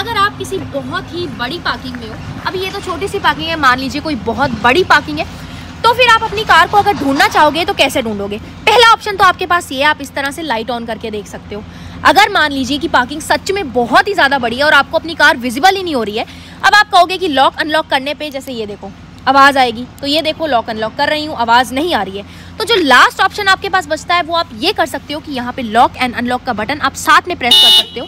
अगर आप किसी बहुत ही बड़ी पार्किंग में हो अभी ये तो छोटी सी पार्किंग है, मान लीजिए कोई बहुत बड़ी पार्किंग है तो फिर आप अपनी कार को अगर ढूंढना चाहोगे तो कैसे ढूंढोगे? पहला ऑप्शन तो आपके पास ये है, आप इस तरह से लाइट ऑन करके देख सकते हो। अगर मान लीजिए कि पार्किंग सच में बहुत ही ज़्यादा बड़ी है और आपको अपनी कार विजिबल ही नहीं हो रही है, अब आप कहोगे कि लॉक अनलॉक करने पे, जैसे ये देखो, आवाज़ आएगी तो ये देखो लॉक अनलॉक कर रही हूँ, आवाज़ नहीं आ रही है। तो जो लास्ट ऑप्शन आपके पास बचता है, वो आप ये कर सकते हो कि यहाँ पे लॉक एंड अनलॉक का बटन आप साथ में प्रेस कर सकते हो।